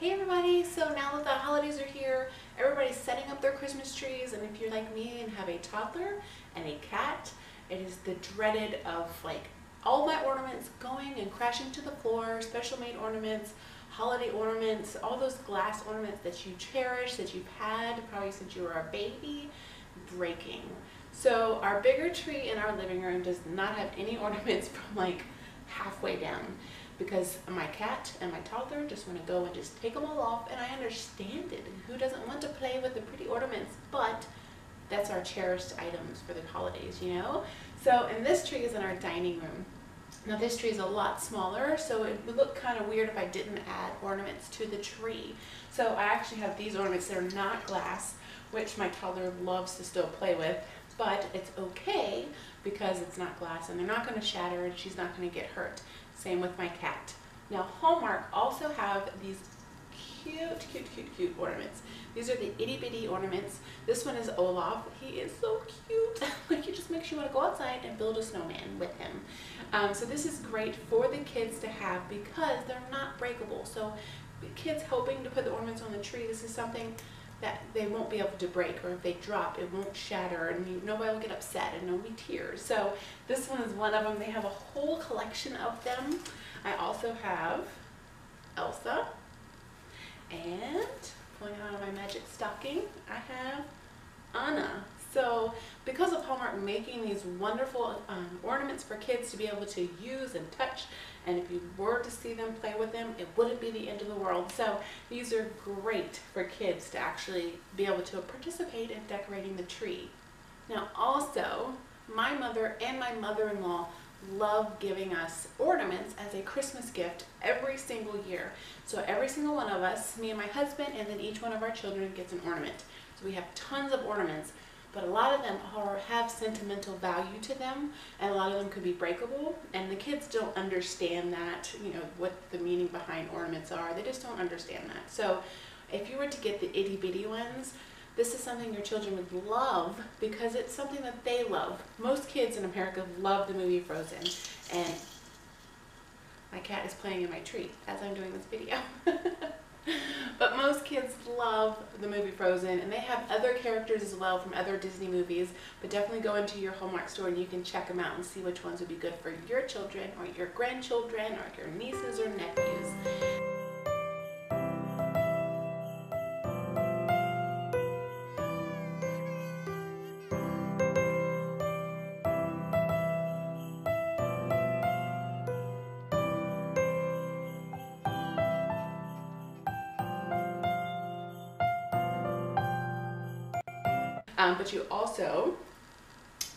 Hey everybody, so now that the holidays are here, everybody's setting up their Christmas trees and if you're like me and have a toddler and a cat, it is the dreaded of like all my ornaments going and crashing to the floor, special made ornaments, holiday ornaments, all those glass ornaments that you cherish, that you've had probably since you were a baby, breaking. So our bigger tree in our living room does not have any ornaments from like halfway down because my cat and my toddler just want to go and just take them all off and I understand it. Who doesn't want to play with the pretty ornaments? But that's our cherished items for the holidays, you know? So, and this tree is in our dining room. Now this tree is a lot smaller, so it would look kind of weird if I didn't add ornaments to the tree. So I actually have these ornaments, they're not glass, which my toddler loves to still play with, but it's okay because it's not glass and they're not going to shatter and she's not going to get hurt. Same with my cat. Now Hallmark also have these cute, cute, cute, cute ornaments. These are the itty bitty ornaments. This one is Olaf. He is so cute. like it just makes you want to go outside and build a snowman with him. Um, so this is great for the kids to have because they're not breakable. So kids hoping to put the ornaments on the tree, this is something that they won't be able to break or if they drop it won't shatter and you, nobody will get upset and no be tears. So this one is one of them. They have a whole collection of them. I also have Elsa and pulling out of my magic stocking I have Anna. So because of Hallmark making these wonderful um, ornaments for kids to be able to use and touch, and if you were to see them play with them, it wouldn't be the end of the world. So these are great for kids to actually be able to participate in decorating the tree. Now also, my mother and my mother-in-law love giving us ornaments as a Christmas gift every single year. So every single one of us, me and my husband, and then each one of our children gets an ornament. So we have tons of ornaments but a lot of them are, have sentimental value to them and a lot of them could be breakable and the kids don't understand that you know what the meaning behind ornaments are. They just don't understand that. So if you were to get the itty bitty ones this is something your children would love because it's something that they love. Most kids in America love the movie Frozen and my cat is playing in my tree as I'm doing this video love the movie Frozen and they have other characters as well from other Disney movies but definitely go into your Hallmark store and you can check them out and see which ones would be good for your children or your grandchildren or your nieces or nephews. Um, but you also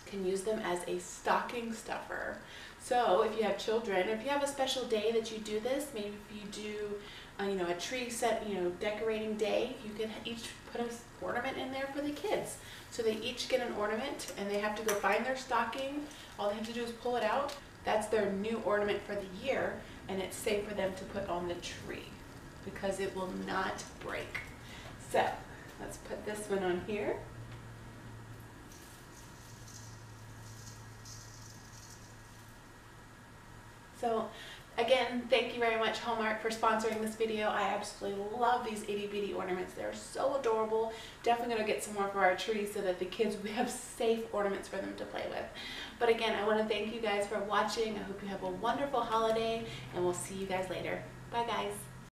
can use them as a stocking stuffer. So if you have children, if you have a special day that you do this, maybe if you do, uh, you know, a tree set, you know, decorating day, you can each put an ornament in there for the kids. So they each get an ornament and they have to go find their stocking. All they have to do is pull it out. That's their new ornament for the year and it's safe for them to put on the tree because it will not break. So let's put this one on here. So again, thank you very much Hallmark for sponsoring this video. I absolutely love these itty bitty ornaments. They're so adorable. Definitely going to get some more for our tree so that the kids we have safe ornaments for them to play with. But again, I want to thank you guys for watching. I hope you have a wonderful holiday and we'll see you guys later. Bye guys.